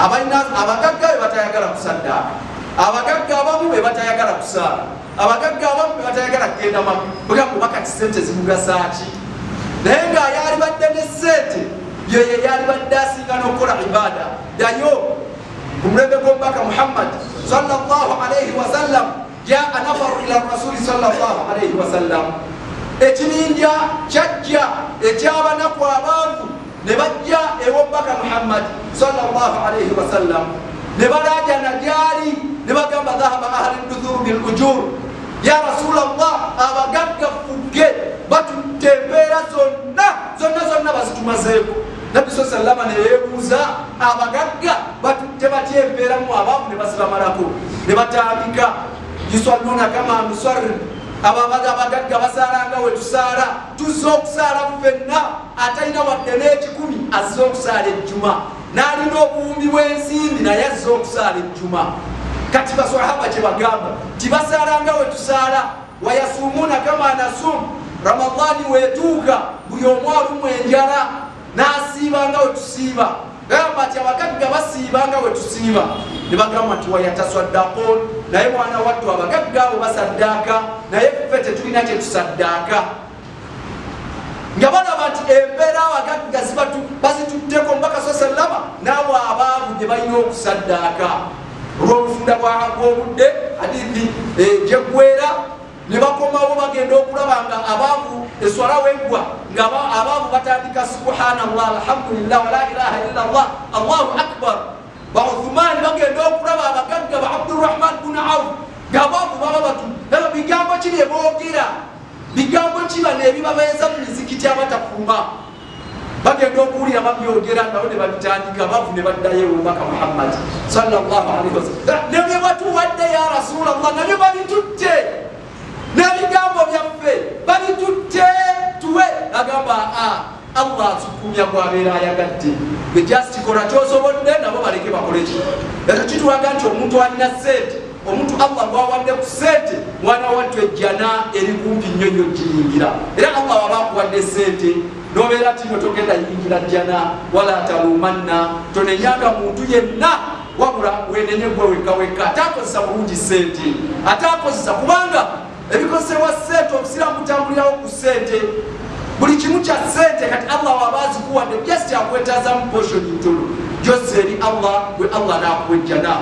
abagagga be batayagala kusaddaaka abagagga abamu be batayagala kusaala abagagga abamu be batayagala kugenda bagamba bakati sente zimugasaaki naye ngaayali badde ne sente yoyo yali badde asinga n'okukola ibaada. Dayo ku mulembe gw'omubaka muhammad sallallahu alaihi wasallam jaa nafaru ila rasuli sallallahu alaihi wasallam ekibinja kyajja ekyabanaku abaavu ne bajja ew'omubaka muhammad sallallahu alaihi wasallam. Ne balajana gyali ne bagamba dhahaba ahli nduthuru bilujur ya rasulallah abagagga fugge batutte embeera zonna zonna zonna bazitumazeeko. Nabbi sa sallama neyebuuza abagagga batutte batya embeeramu abaavu ne bazibamalako ne batandika yusalluna kama nusarri ababaga abagagga basaalanga we tusaala tuzze okusaala ffenna atalina wadde n'ekikumi azze okusaala ejjuma n'alina obuwumbi bw'ensimbi naye azze okusaala ejjuma. Kati basahaba kye bagamba tibasaalanga we tusaala wayasumuuna kama nasumu ramadaani wetuuka buli omu alumu enjala n'asiibanga we tusiiba. Gamba nti abagagga basiibanga we tusiiba. Ne bagamba nti wayatasaddaqun naye mwana wattu abagagga abo basaddaaka naye ffe tetulina kyetusaddaaka nga balaba nti embeera abagagga bazitutteko mbaka sa sallama naabo abaavu gye balina okusaddaaka. Olw'obufunda bwobudde hadithi gyeggwera ne bakomawo bagenda okulaba nga abaavu eswala weggwa nga abaavu batandika subhanallah alhamdulillah wala ilaha illa llah allahu akbar. Ba uthumani bagenda okulaba abagagga ba abdurahman bun auf nga abaavu baba batu eba bigambo ki bye boogera bigambo ki bano ebibabeeza mu mizikiti abatafuma bagenda okuwulira babyogera nabo ne babitandika bavu ne baddayo ewubaka muhammad salllahalwasalam nebye batuwadde ya rasulllah nabyo babitutte. N'ebigambo byaffe babitutte tuwe. Agamba a allah asukumya gwabeera ayagadde. Be just kola kyosobodde nabo baleke bakoleki ekyo kitulaga nti omuntu alina sente omuntu allah gwawadde ku sente mwana wattu ejjana eri kumpi nnyo nnyo giyingira era allah waba akuwadde sente nobeera tino togenda yingira jjana wala talumanna tonenyanga muntu yenna wabula wenenye gwe wekka ate akozesa bulungi sente ate akozesa kubanga ebikozesebwa sente obusiraamu butambulirawo ku sente buli kimu kya sente kati allah waba azikuwadde just akwetaazamu poshoni ntono. Gyozza eri allah gwe allah nakuwa ejjana